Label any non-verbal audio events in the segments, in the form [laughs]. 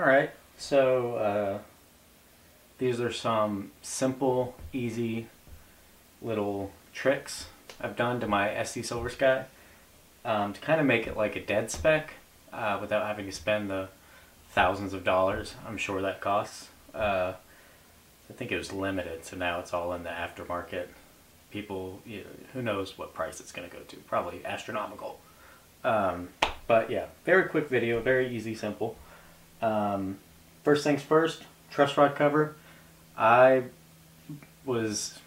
Alright, so uh, these are some simple, easy little tricks I've done to my SE Silver Sky um, to kind of make it like a dead spec uh, without having to spend the thousands of dollars I'm sure that costs. Uh, I think it was limited, so now it's all in the aftermarket. People, you know, who knows what price it's going to go to? Probably astronomical. Um, but yeah, very quick video, very easy, simple. Um, first things first, truss rod cover. I was,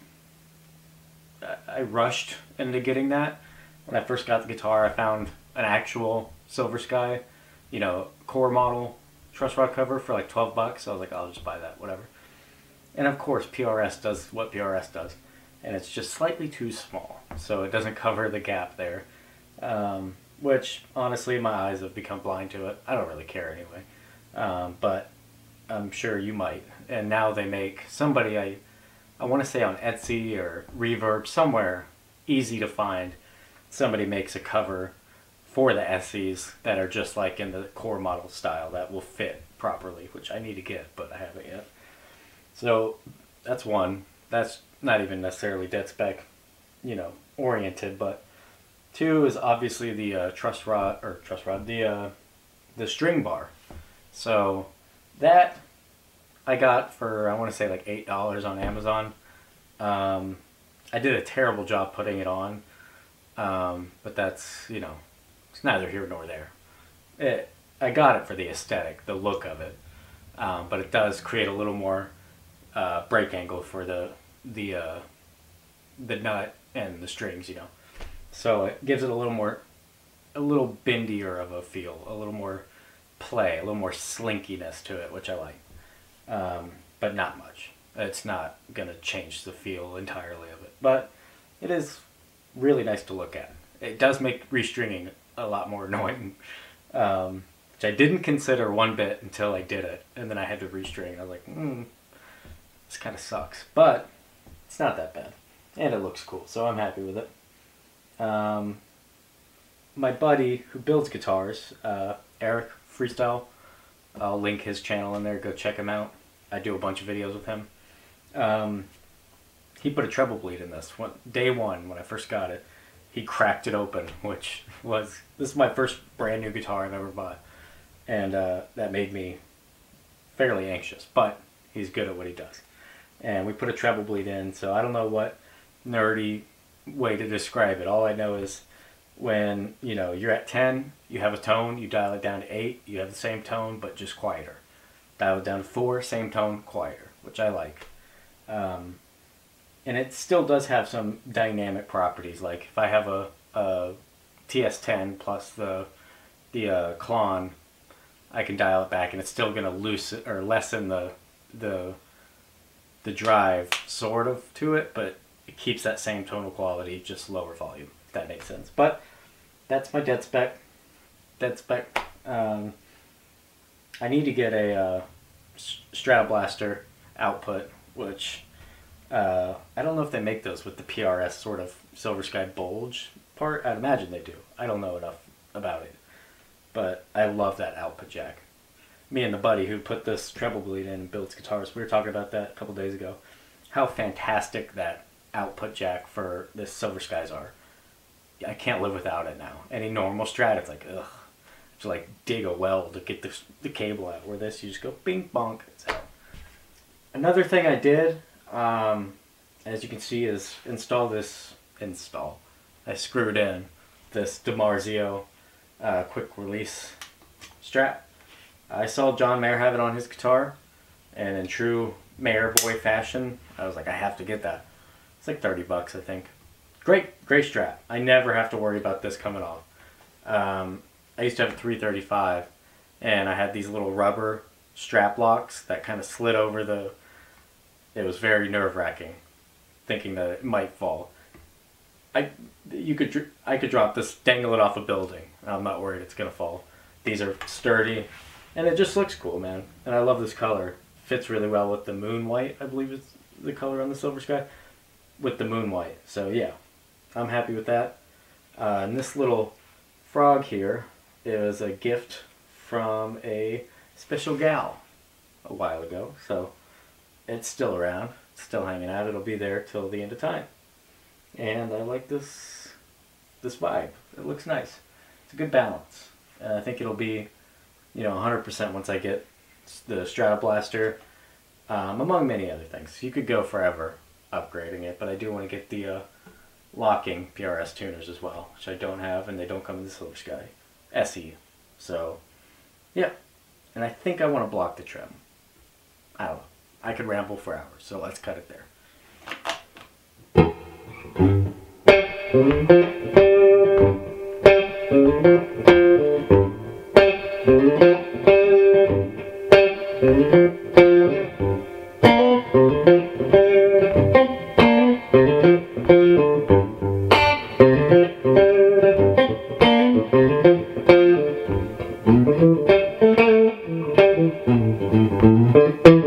I rushed into getting that. When I first got the guitar, I found an actual Silver Sky, you know, core model truss rod cover for like 12 bucks. I was like, I'll just buy that, whatever. And of course, PRS does what PRS does. And it's just slightly too small. So it doesn't cover the gap there. Um, which, honestly, my eyes have become blind to it. I don't really care anyway. Um, but I'm sure you might. And now they make somebody, I, I want to say on Etsy or Reverb, somewhere easy to find, somebody makes a cover for the SEs that are just like in the core model style that will fit properly, which I need to get, but I haven't yet. So that's one. That's not even necessarily dead spec, you know, oriented, but two is obviously the uh, truss rod or truss rod, the uh, the string bar. So that I got for I want to say like eight dollars on Amazon. Um, I did a terrible job putting it on, um, but that's you know it's neither here nor there. It, I got it for the aesthetic, the look of it, um, but it does create a little more uh, break angle for the the uh, the nut and the strings, you know. So it gives it a little more, a little bendier of a feel, a little more play, a little more slinkiness to it, which I like, um, but not much. It's not gonna change the feel entirely of it, but it is really nice to look at. It does make restringing a lot more annoying, um, which I didn't consider one bit until I did it, and then I had to restring. And I was like, hmm, this kind of sucks, but it's not that bad, and it looks cool, so I'm happy with it. Um, my buddy who builds guitars, uh, Eric Freestyle, I'll link his channel in there. Go check him out. I do a bunch of videos with him. Um, he put a treble bleed in this one, day one when I first got it he cracked it open, [laughs] which was this is my first brand new guitar I've ever bought, and uh, that made me fairly anxious. But he's good at what he does, and we put a treble bleed in. So I don't know what nerdy way to describe it. All I know is when you know you're at 10 you have a tone you dial it down to 8 you have the same tone but just quieter dial it down to 4 same tone quieter which i like um, and it still does have some dynamic properties. Like if I have a, a TS10 plus the the uh, Klon, I can dial it back, and it's still going to loosen or lessen the the the drive sort of to it, but it keeps that same tonal quality, just lower volume. That makes sense. But that's my dead spec. Dead spec. Um, I need to get a uh, Stratoblaster output, which uh, I don't know if they make those with the PRS sort of Silver Sky bulge part. I'd imagine they do. I don't know enough about it. But I love that output jack. Me and the buddy who put this treble bleed in and builds guitars, we were talking about that a couple days ago. How fantastic that output jack for this Silver Skies are. I can't live without it now. Any normal Strat, it's like, ugh. To like dig a well to get the, the cable out. Where this, you just go bing bonk. Another thing I did um, as you can see, is install this install. I screwed in this DiMarzio uh, quick release strap. I saw John Mayer have it on his guitar, and in true Mayer boy fashion, I was like, I have to get that. It's like 30 bucks, I think. Great, great Strat. I never have to worry about this coming off. Um, I used to have a 335, and I had these little rubber strap locks that kind of slid over the it was very nerve wracking, thinking that it might fall. I you could I could drop this, dangle it off a building. I'm not worried it's gonna fall. These are sturdy, and it just looks cool, man. And I love this color. Fits really well with the moon white. I believe it's the color on the silver sky, with the moon white. So yeah, I'm happy with that. Uh, and this little frog here is a gift from a Special Gal a while ago, so it's still around, it's still hanging out. It'll be there till the end of time. And I like this this vibe. It looks nice. It's a good balance. And I think it'll be, you know, 100% once I get the Strata Blaster, um, among many other things. You could go forever upgrading it, but I do want to get the uh, locking PRS tuners as well, which I don't have, and they don't come in the Silver Sky SE. So, yeah. And I think I want to block the trim. I don't know. I could ramble for hours, so let's cut it there. Thank you. Música